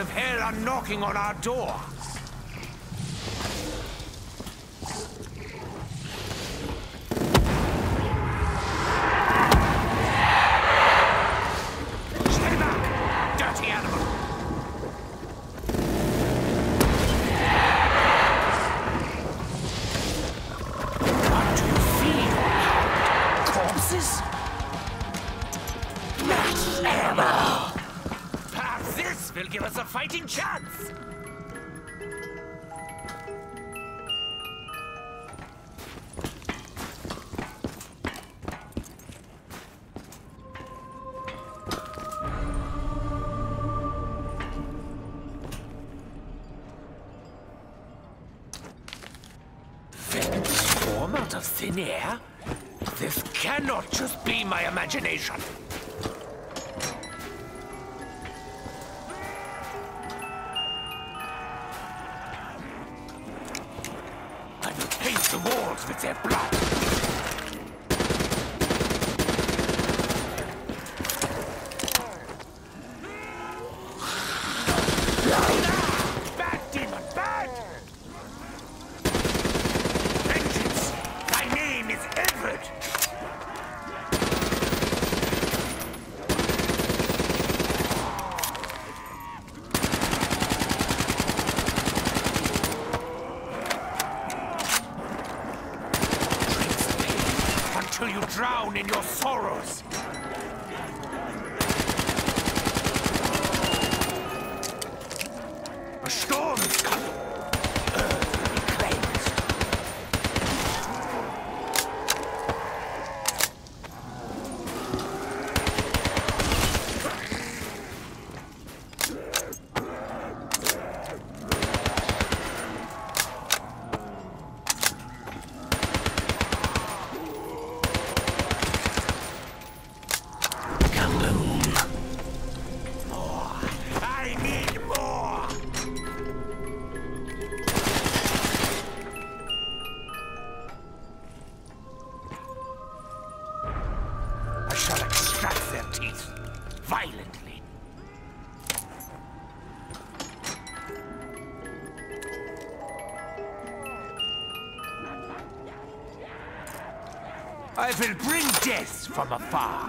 of hell are knocking on our door. Fighting chance. Form out of thin air? This cannot just be my imagination. The walls with their blood. Until you drown in your sorrows. I will bring death from afar.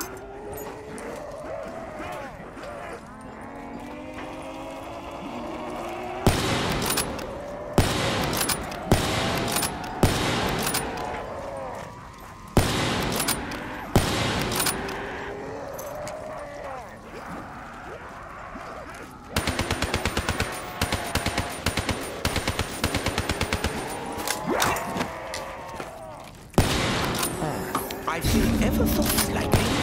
I feel ever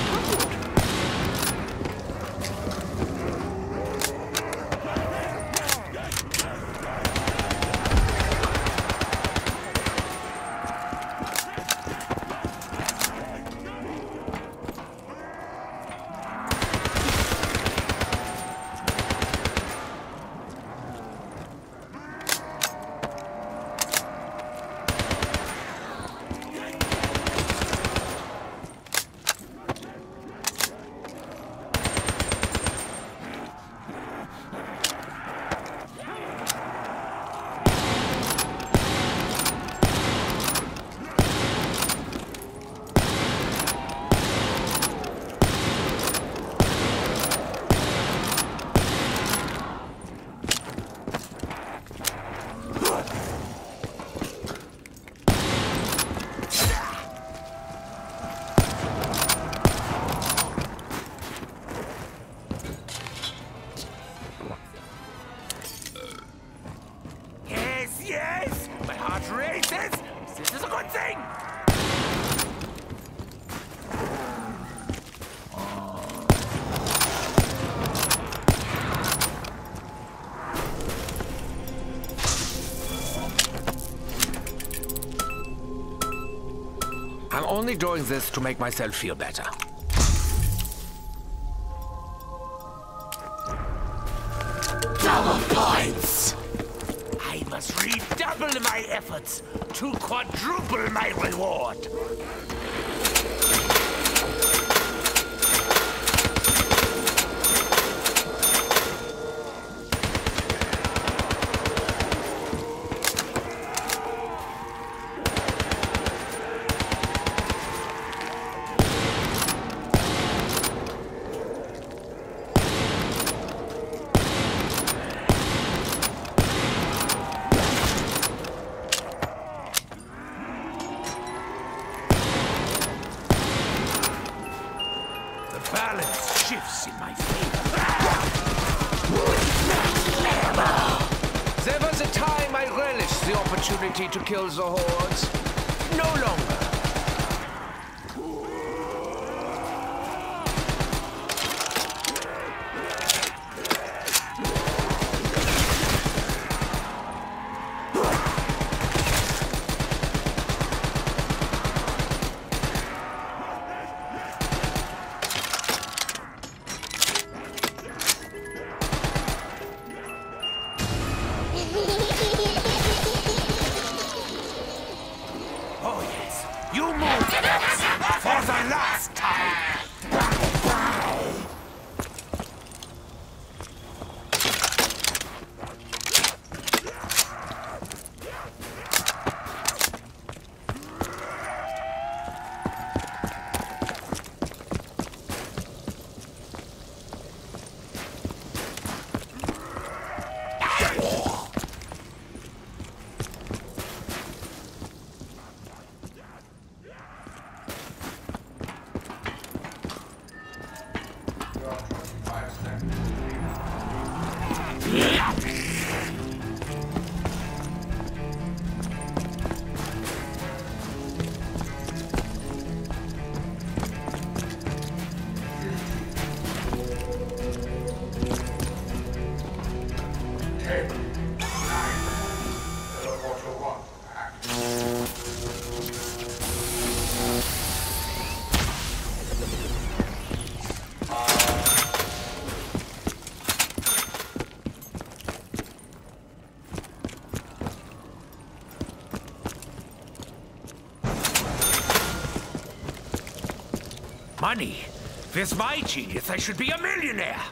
only doing this to make myself feel better. Double points. I must redouble my efforts to quadruple my reward. Balance shifts in my favor. There was a time I relished the opportunity to kill the hordes. No longer. Money. With my genius, I should be a millionaire.